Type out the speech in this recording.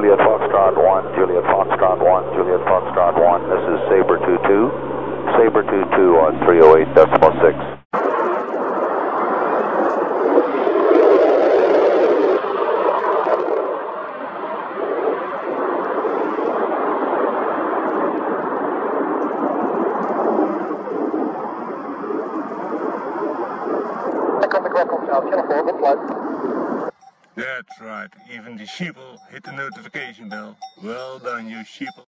Juliet Foxtrot 1, Juliet Foxtrot 1, Juliet Foxtrot 1. This is Sabre 22. Sabre 22 on 308 decimal 6. That's right, even the sheeple hit the notification bell. Well done, you sheeple.